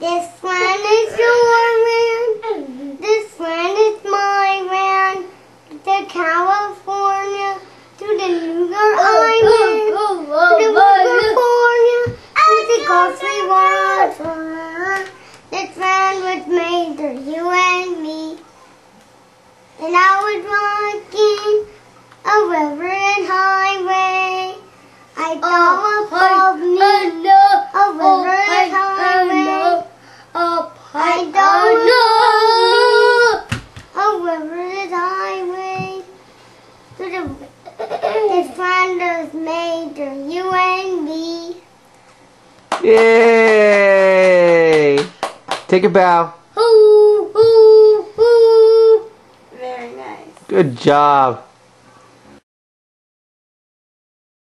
This land is your land. This land is my land. To California, to the New York Island, to the California, to the Gulf River. This land was made for you and me. And I was walking a river and highway. I saw above me don't know a river and highway. To the this land was made for you and me. Yay! Take a bow. Ooh, ooh, ooh. Very nice. Good job.